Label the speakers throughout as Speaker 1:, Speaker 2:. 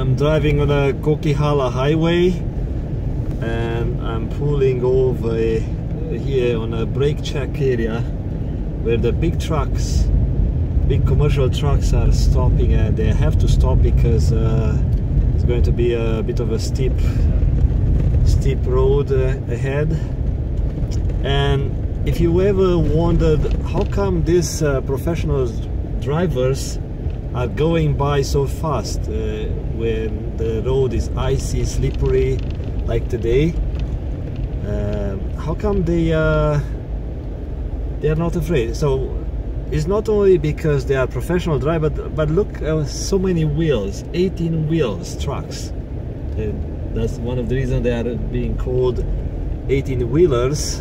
Speaker 1: I'm driving on a Coquihalla highway and I'm pulling over here on a brake check area where the big trucks big commercial trucks are stopping and they have to stop because uh, it's going to be a bit of a steep steep road uh, ahead. And if you ever wondered how come these uh, professional drivers are going by so fast uh, when the road is icy, slippery like today uh, how come they uh, they are not afraid? So it's not only because they are professional drivers but look uh, so many wheels 18 wheels trucks. And that's one of the reasons they are being called 18 wheelers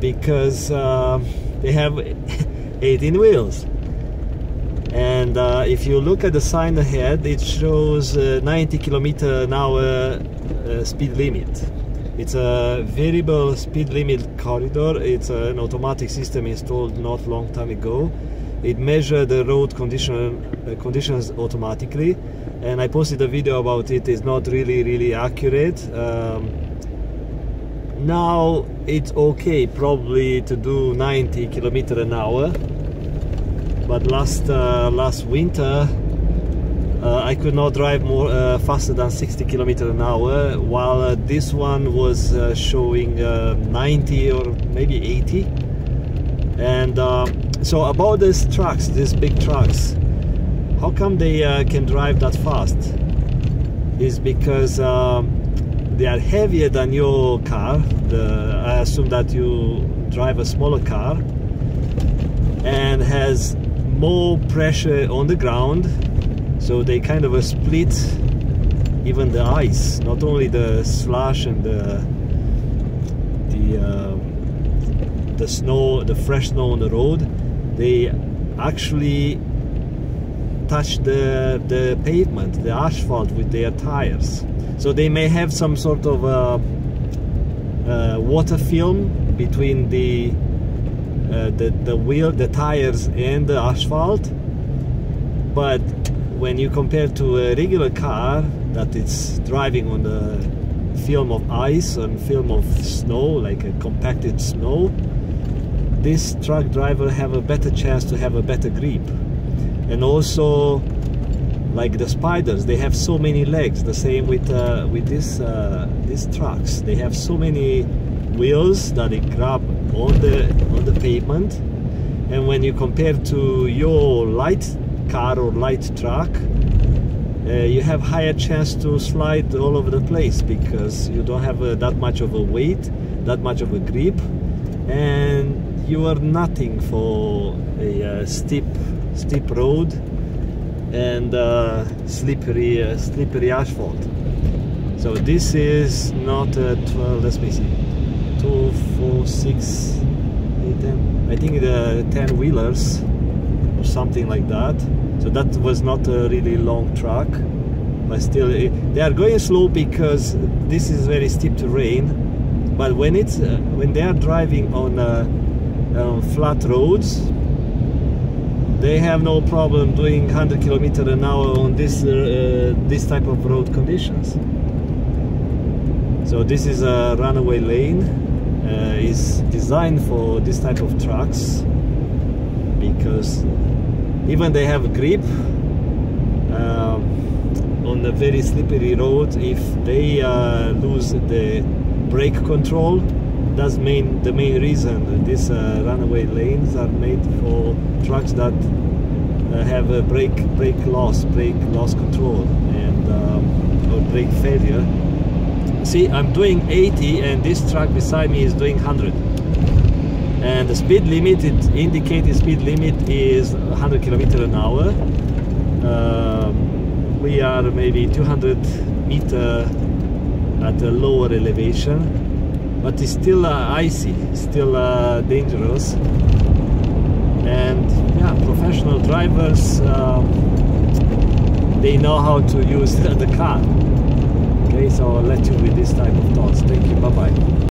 Speaker 1: because uh, they have 18 wheels and uh, if you look at the sign ahead it shows uh, 90 kilometer an hour uh, speed limit. It's a variable speed limit corridor. It's an automatic system installed not long time ago. It measures the road condition uh, conditions automatically. And I posted a video about it. It's not really really accurate. Um, now it's okay probably to do 90 kilometer an hour but last uh, last winter uh, I could not drive more uh, faster than 60 kilometer an hour while uh, this one was uh, showing uh, 90 or maybe 80 and so about these trucks these big trucks how come they can drive that fast? Is because um, they are heavier than your car the, I assume that you drive a smaller car and has more pressure on the ground so they kind of split even the ice not only the slush and the the uh, the snow the fresh snow on the road they actually touch the the pavement the asphalt with their tires. So they may have some sort of uh, uh, water film between the uh, the, the wheel, the tires and the asphalt. But when you compare to a regular car that is driving on the film of ice and film of snow like a compacted snow this truck driver have a better chance to have a better grip. And also like the spiders they have so many legs the same with uh, with this uh, these trucks. They have so many wheels that it grab on the on the pavement. And when you compare to your light car or light truck uh, you have higher chance to slide all over the place because you don't have uh, that much of a weight that much of a grip and you are nothing for a uh, steep steep road and uh, slippery uh, slippery asphalt. So this is not a 12 let's see two, four, six, eight, ten. I think the ten wheelers or something like that. So that was not a really long track, but still it, they are going slow because this is very steep terrain. But when it's uh, when they are driving on uh, flat roads, they have no problem doing 100 km an hour on this uh, uh, this type of road conditions. So this is a runaway lane uh, is designed for this type of trucks because even they have grip uh, on a very slippery road if they uh, lose the brake control that's main the main reason these uh, runaway lanes are made for trucks that uh, have a brake brake loss brake loss control and um, or brake failure see I'm doing 80 and this truck beside me is doing 100 and the speed limit it indicated speed limit is 100 kilometer an hour. Um, we are maybe 200 meter at a lower elevation but it's still uh, icy still uh, dangerous. And yeah professional drivers um, they know how to use the car okay so I'll let you with this type of thoughts. Thank you. Bye bye